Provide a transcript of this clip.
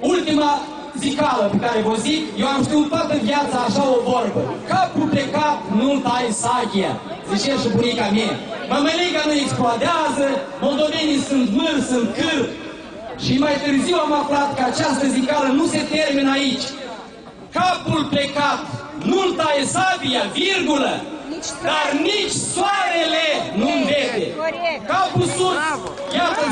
Ultima zicală pe care vă zic, eu am știut toată viața așa o vorbă. Capul pe cap nu tai sachia, zice și bunica mea. Mămăliga nu explodează, moldovenii sunt mâri, sunt câr. Și mai târziu am aflat că această zicală nu se termină aici. Capul plecat nu-l taie sabia, virgulă, dar nici soarele nu-mi vede. Capul sus, iată.